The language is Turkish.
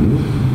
Hı?